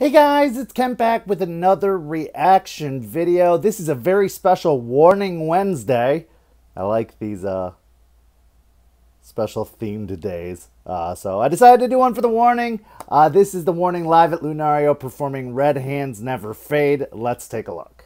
Hey guys, it's Kent back with another reaction video. This is a very special Warning Wednesday. I like these uh, special themed days. Uh, so I decided to do one for the Warning. Uh, this is the Warning live at Lunario performing Red Hands Never Fade. Let's take a look.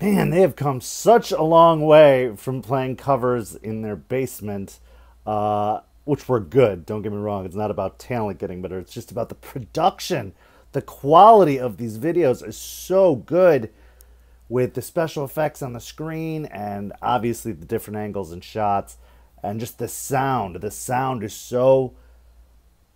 Man, they have come such a long way from playing covers in their basement, uh, which were good. Don't get me wrong; it's not about talent getting better. It's just about the production. The quality of these videos is so good, with the special effects on the screen and obviously the different angles and shots, and just the sound. The sound is so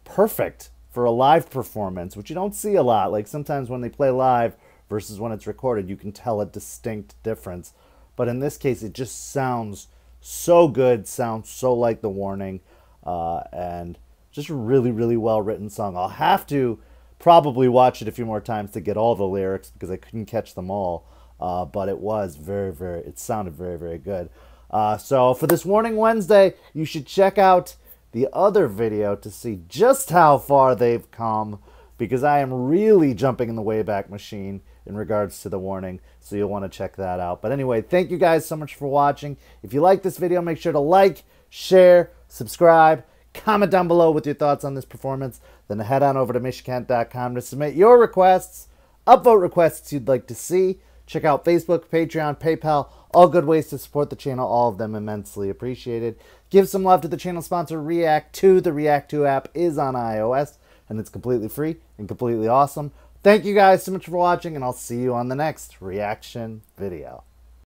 perfect for a live performance, which you don't see a lot. Like sometimes when they play live versus when it's recorded, you can tell a distinct difference. But in this case, it just sounds so good, sounds so like the warning, uh, and just a really, really well written song. I'll have to probably watch it a few more times to get all the lyrics because I couldn't catch them all. Uh, but it was very, very, it sounded very, very good. Uh, so for this Warning Wednesday, you should check out the other video to see just how far they've come because I am really jumping in the Wayback Machine in regards to the warning, so you'll want to check that out. But anyway, thank you guys so much for watching. If you like this video, make sure to like, share, subscribe, comment down below with your thoughts on this performance. Then head on over to MichiKent.com to submit your requests, upvote requests you'd like to see. Check out Facebook, Patreon, PayPal, all good ways to support the channel, all of them immensely appreciated. Give some love to the channel sponsor React 2. The React 2 app is on iOS and it's completely free and completely awesome. Thank you guys so much for watching, and I'll see you on the next reaction video.